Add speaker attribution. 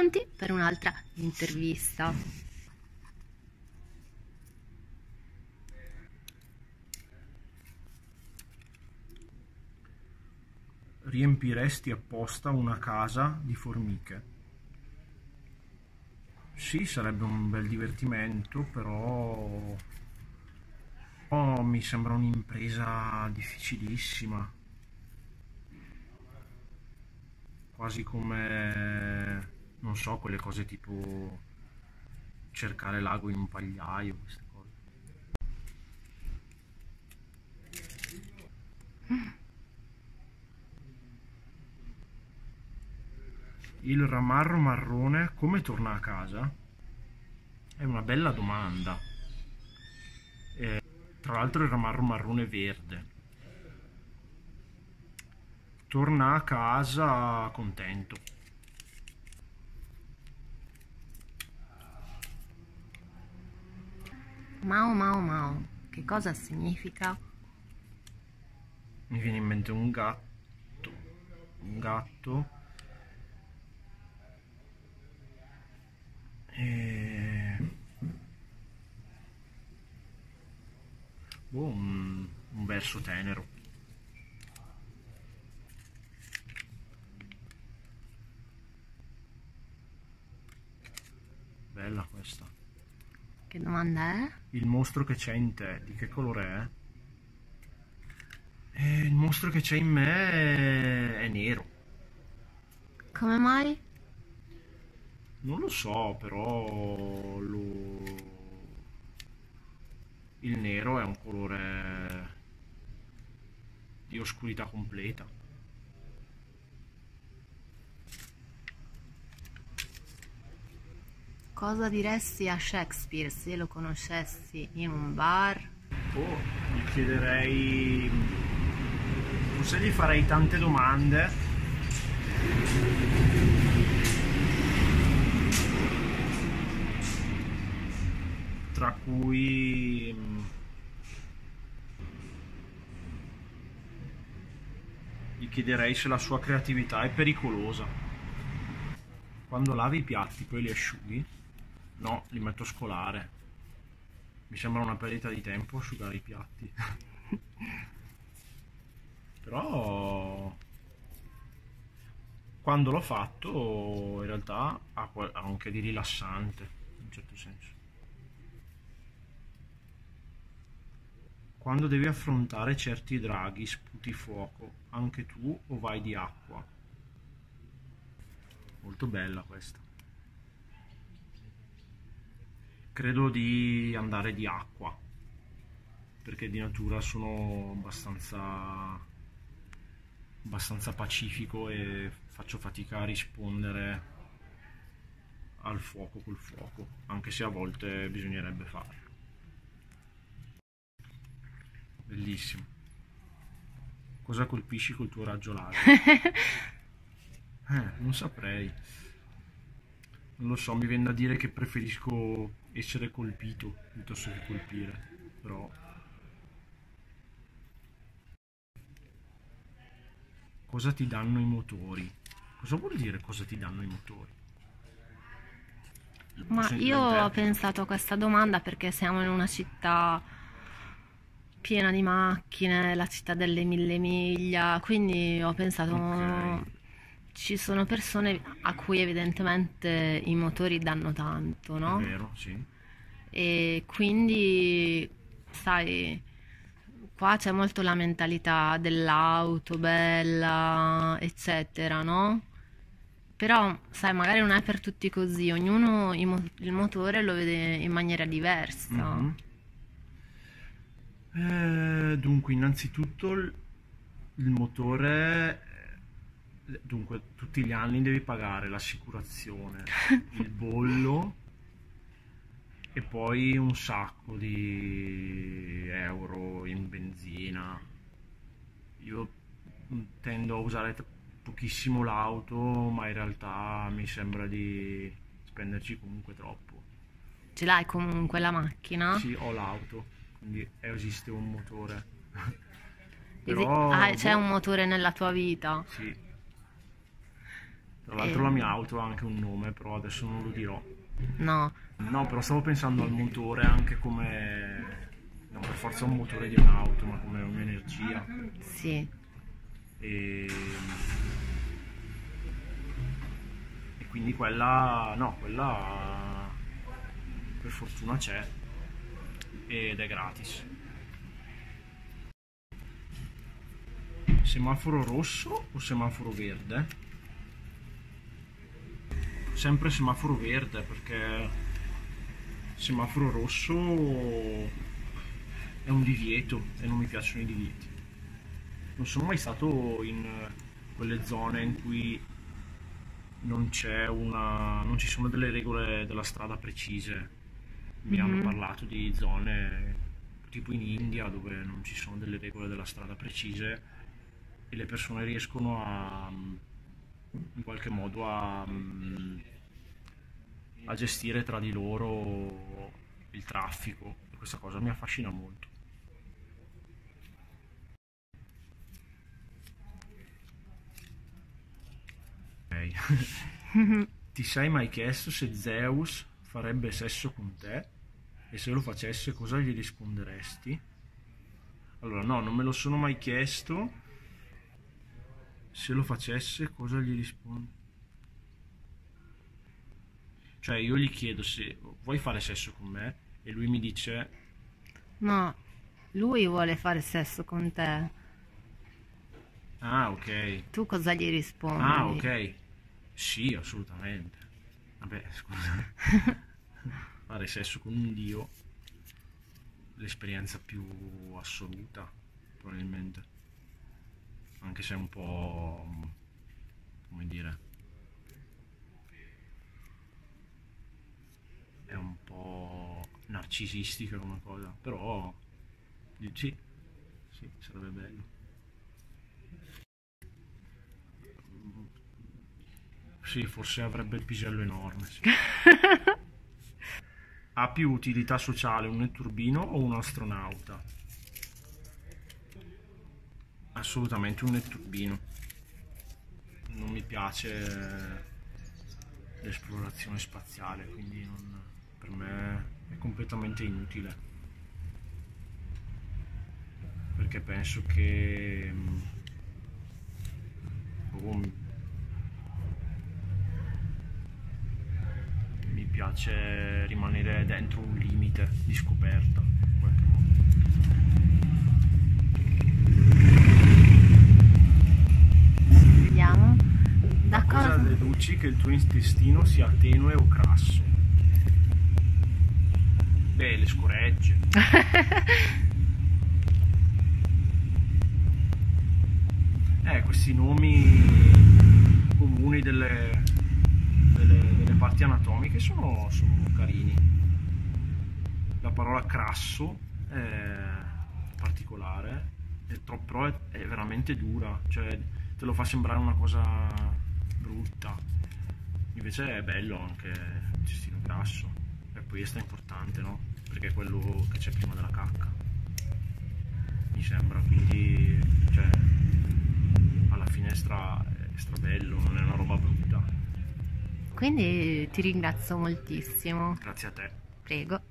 Speaker 1: pronti per un'altra intervista.
Speaker 2: Riempiresti apposta una casa di formiche? Sì, sarebbe un bel divertimento, però oh, mi sembra un'impresa difficilissima. Quasi come, non so, quelle cose tipo cercare l'ago in un pagliaio, queste cose. Il ramarro marrone come torna a casa? È una bella domanda. E, tra l'altro il ramarro marrone verde. Torna a casa contento.
Speaker 1: Mao Mao Mao, che cosa significa?
Speaker 2: Mi viene in mente un gatto. Un gatto. E... Boh, un, un verso tenero. Bella questa.
Speaker 1: Che domanda è?
Speaker 2: Il mostro che c'è in te, di che colore è? Eh, il mostro che c'è in me è, è nero.
Speaker 1: Come mai?
Speaker 2: Non lo so, però lo- il nero è un colore di oscurità completa.
Speaker 1: Cosa diresti a Shakespeare se lo conoscessi in un bar?
Speaker 2: Oh, gli chiederei... Forse gli farei tante domande. Tra cui... Gli chiederei se la sua creatività è pericolosa. Quando lavi i piatti poi li asciughi? No, li metto a scolare. Mi sembra una perdita di tempo asciugare i piatti. Però quando l'ho fatto in realtà ha anche di rilassante, in un certo senso. Quando devi affrontare certi draghi sputi fuoco, anche tu o vai di acqua? Molto bella questa. Credo di andare di acqua, perché di natura sono abbastanza, abbastanza pacifico e faccio fatica a rispondere al fuoco col fuoco, anche se a volte bisognerebbe farlo. Bellissimo. Cosa colpisci col tuo raggio laser? Eh, non saprei. Non lo so, mi viene da dire che preferisco essere colpito piuttosto che colpire, però... Cosa ti danno i motori? Cosa vuol dire cosa ti danno i motori?
Speaker 1: Ma io ho pensato a questa domanda perché siamo in una città piena di macchine, la città delle mille miglia, quindi ho pensato
Speaker 2: Ok.
Speaker 1: Ci sono persone a cui evidentemente i motori danno tanto,
Speaker 2: È
Speaker 1: no?
Speaker 2: vero, sì.
Speaker 1: E quindi, sai, qua c'è molto la mentalità dell'auto bella, eccetera, no? Però, sai, magari non è per tutti così, ognuno il motore lo vede in maniera diversa.
Speaker 2: Mhm. Eh, dunque, innanzitutto il, motore, dunque, tutti gli anni devi pagare l'assicurazione, il bollo e poi un sacco di euro in benzina. Io tendo a usare pochissimo l'auto, ma in realtà mi sembra di spenderci comunque troppo.
Speaker 1: Ce l'hai comunque la macchina?
Speaker 2: Sì, ho l'auto, quindi esiste un motore. Però,
Speaker 1: ah, c'è
Speaker 2: boh,
Speaker 1: un motore nella tua vita?
Speaker 2: Sì. Tra l'altro
Speaker 1: E-
Speaker 2: la mia auto ha anche un nome, però adesso non lo dirò.
Speaker 1: No,
Speaker 2: No, però stavo pensando al motore anche come... Non per forza un motore di un'auto, ma come un'energia.
Speaker 1: sì.
Speaker 2: E... e quindi quella... No, quella... Per fortuna c'è. Ed è gratis. Semaforo rosso o semaforo verde? Sempre semaforo verde perché semaforo rosso è un divieto e non mi piacciono i divieti. Non sono mai stato in quelle zone in cui non c'è una non ci sono delle regole della strada precise. Mi hanno
Speaker 1: Mhm.
Speaker 2: parlato di zone tipo in India dove non ci sono delle regole della strada precise e le persone riescono a in qualche modo a, a gestire tra di loro il traffico. Questa cosa mi affascina molto. Ok. Ti sei mai chiesto se Zeus farebbe sesso con te? E se lo facesse cosa gli risponderesti? Allora, no, non me lo sono mai chiesto. Se lo facesse cosa gli rispondo? Cioè, io gli chiedo se vuoi fare sesso con me e lui mi dice
Speaker 1: No, lui vuole fare sesso con te.
Speaker 2: "Ah, ok".
Speaker 1: Tu cosa gli rispondi?
Speaker 2: Ah, ok. Sì, assolutamente. Vabbè, scusa. Fare sesso con un dio, l'esperienza più assoluta, probabilmente. Anche se è un po', come dire, è un po' narcisistica come cosa, però sì, sì, sarebbe bello. Sì, forse avrebbe il pisello enorme. sì. ha più utilità sociale un netturbino o un astronauta? Assolutamente un netturbino. Non mi piace l'esplorazione spaziale, quindi non- per me è completamente inutile. Perché penso che... mm, boh, mi piace rimanere dentro un limite di scoperta in qualche modo.
Speaker 1: Vediamo. Da
Speaker 2: Da cosa
Speaker 1: cosa?
Speaker 2: Deduci che il tuo intestino sia tenue o crasso? Beh, le scoregge. Eh, questi nomi comuni delle, delle- delle parti anatomiche sono, sono carini. La parola crasso è particolare, è troppo, però è, è veramente dura, cioè te lo fa sembrare una cosa brutta. Invece è bello anche il intestino grasso. E poi è importante, no? Perché è quello che c'è prima della cacca. Mi sembra, quindi cioè, alla finestra è strabello, non è una roba brutta.
Speaker 1: Quindi ti ringrazio moltissimo.
Speaker 2: Grazie a te.
Speaker 1: Prego.